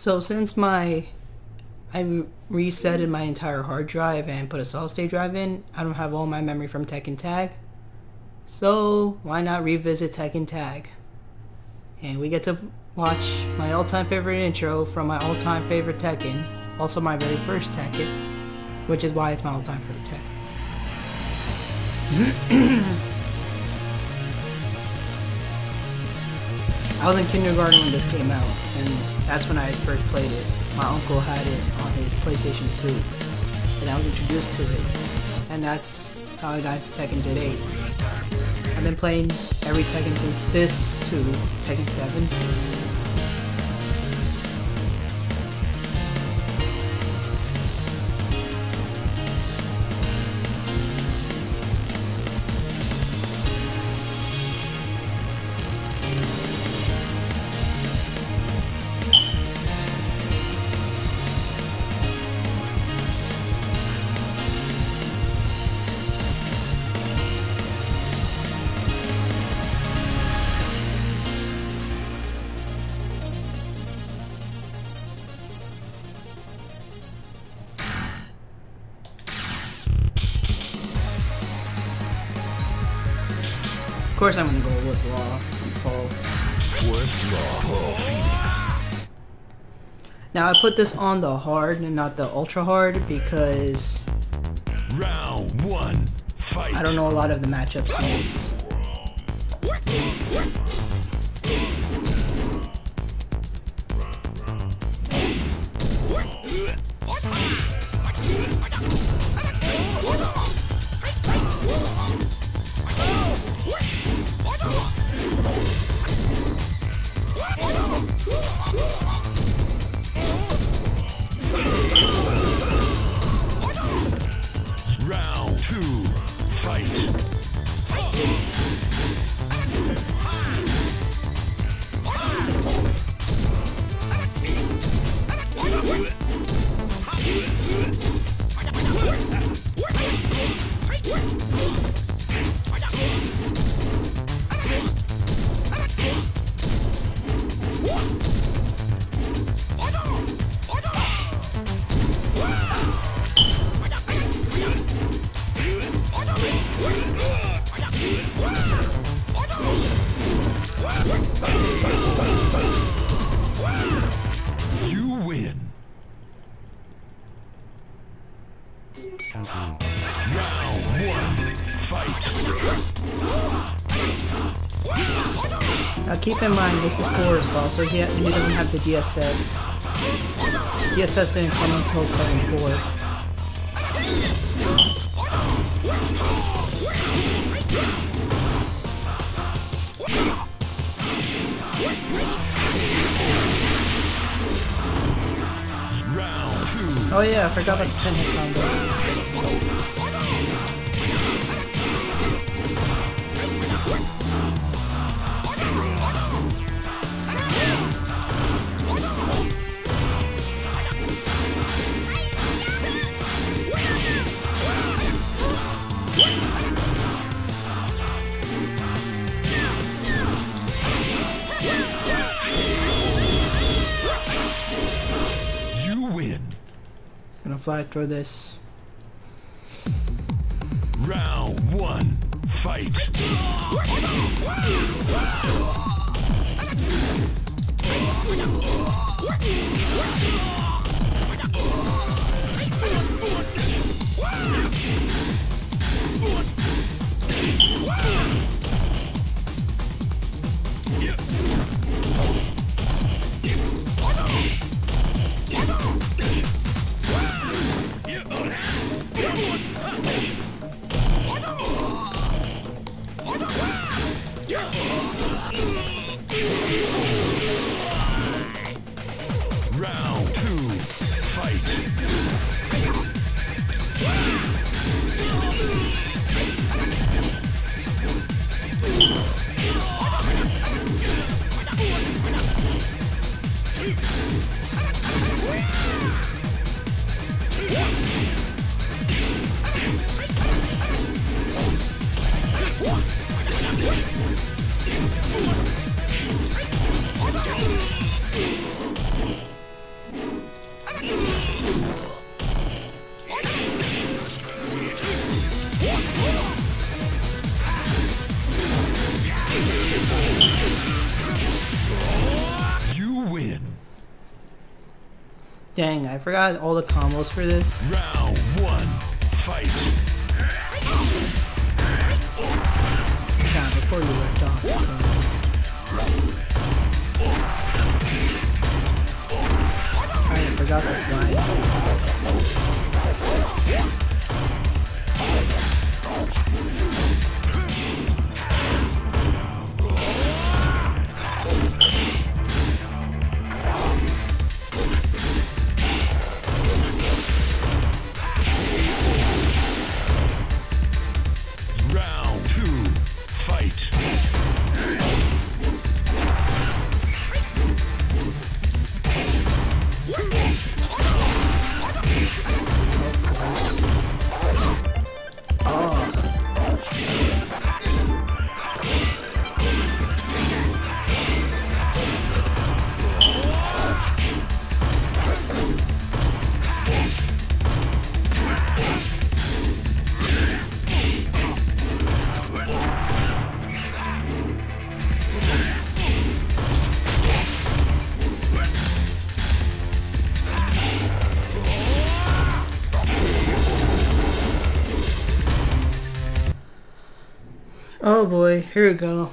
So since my I resetted my entire hard drive and put a solid state drive in, I don't have all my memory from Tekken Tag. So why not revisit Tekken Tag? And we get to watch my all-time favorite intro from my all-time favorite Tekken, also my very first Tekken, which is why it's my all-time favorite Tekken. I was in kindergarten when this came out, and that's when I first played it. My uncle had it on his PlayStation 2, and I was introduced to it. And that's how I got to Tekken to 8. I've been playing every Tekken since this to Tekken 7. Course I'm gonna go with Law Paul. Now I put this on the hard and not the ultra hard because round one fight. I don't know a lot of the matchups Forrest so he, he doesn't have the DSS. DSS didn't come until Tekken 4. Oh yeah, I forgot about the 10 hit combo. Fly through this. Round one, fight. Dang, I forgot all the combos for this. Round one. Fight. Before you went off. because- I forgot the slide. Boy, here we go.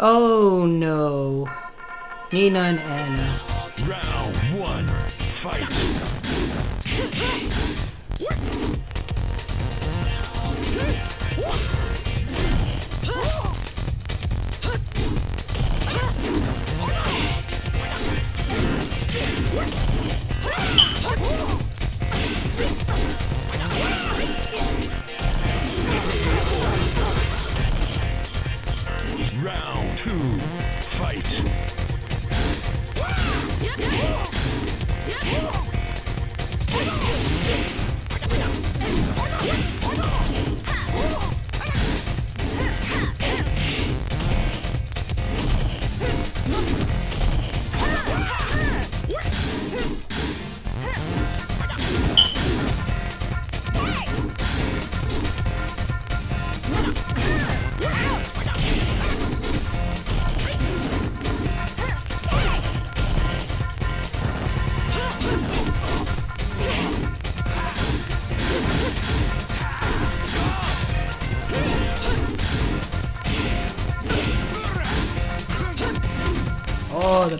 Oh no. Nina and Anna. Round one. Fight.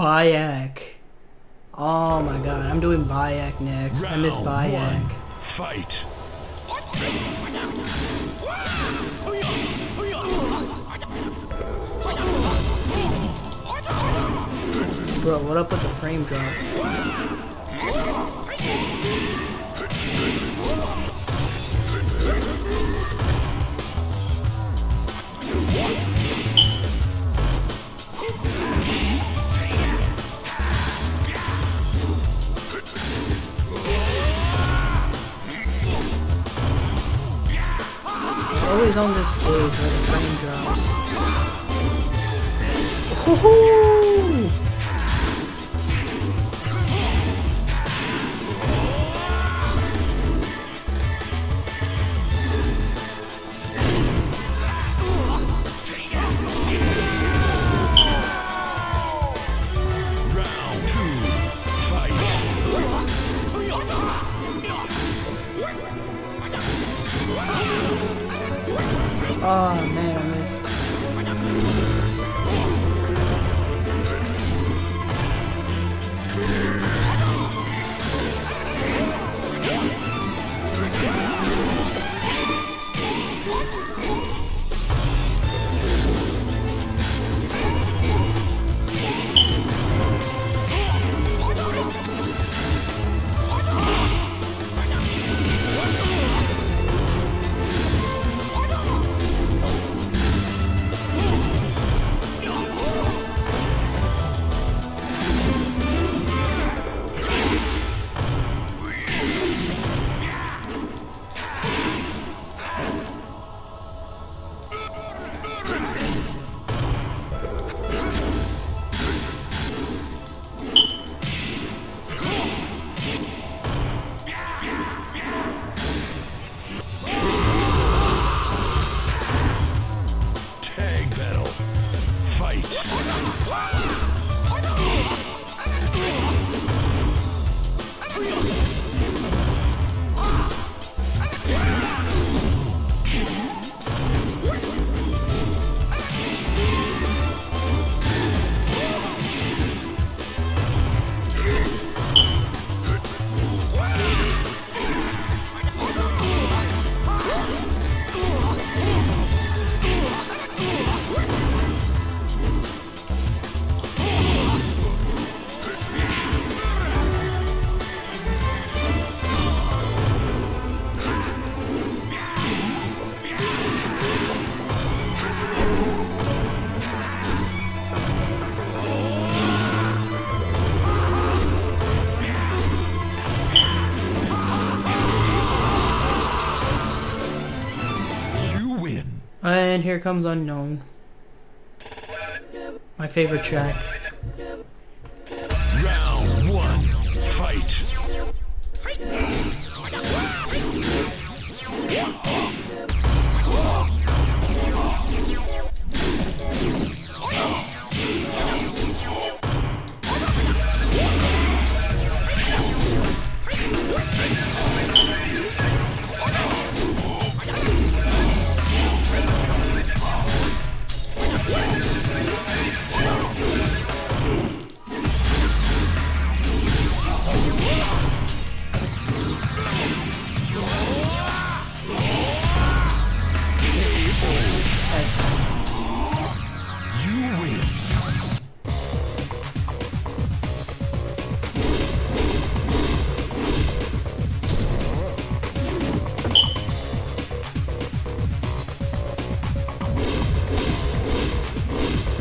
Baek. Oh my god, I'm doing Baek next. I miss Round Baek. one. Fight. Bro, what up with the frame drop? This And here comes Unknown. My favorite track.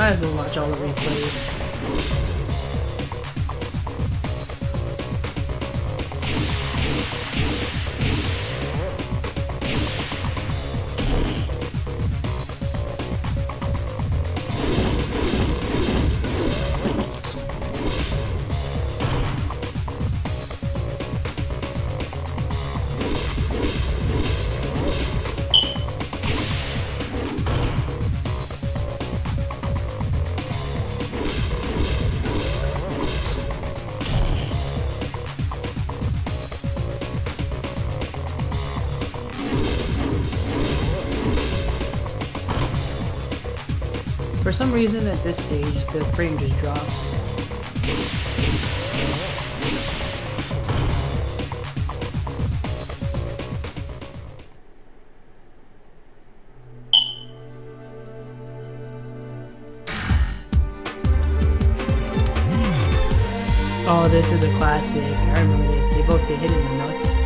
Might as well watch all the replays. Some reason at this stage, the frame just drops. Oh, this is a classic. I remember this. They both get hit in the nuts.